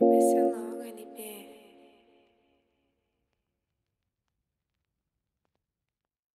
Miss.